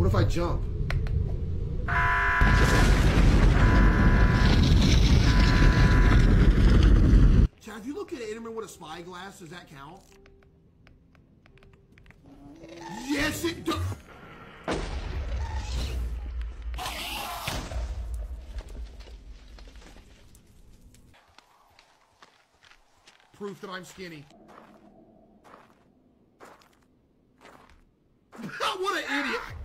What if I jump? Chad, if you look at Enderman with a spyglass, does that count? Yes, it does. Proof that I'm skinny. what an idiot.